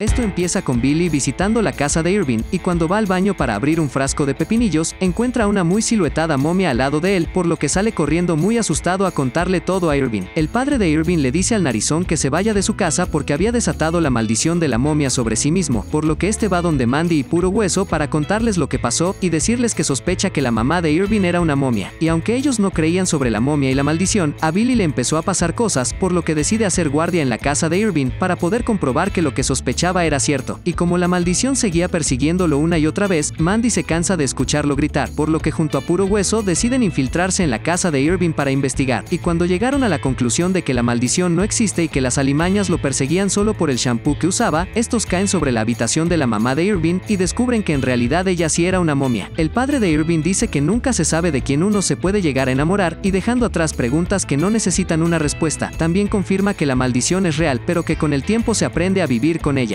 Esto empieza con Billy visitando la casa de Irving, y cuando va al baño para abrir un frasco de pepinillos, encuentra una muy siluetada momia al lado de él, por lo que sale corriendo muy asustado a contarle todo a Irving. El padre de Irving le dice al narizón que se vaya de su casa porque había desatado la maldición de la momia sobre sí mismo, por lo que este va donde Mandy y Puro Hueso para contarles lo que pasó y decirles que sospecha que la mamá de Irving era una momia. Y aunque ellos no creían sobre la momia y la maldición, a Billy le empezó a pasar cosas, por lo que decide hacer guardia en la casa de Irving para poder comprobar que lo que sospechaba era cierto, y como la maldición seguía persiguiéndolo una y otra vez, Mandy se cansa de escucharlo gritar, por lo que junto a Puro Hueso deciden infiltrarse en la casa de Irving para investigar, y cuando llegaron a la conclusión de que la maldición no existe y que las alimañas lo perseguían solo por el shampoo que usaba, estos caen sobre la habitación de la mamá de Irving y descubren que en realidad ella sí era una momia. El padre de Irving dice que nunca se sabe de quién uno se puede llegar a enamorar y dejando atrás preguntas que no necesitan una respuesta, también confirma que la maldición es real pero que con el tiempo se aprende a vivir con ella.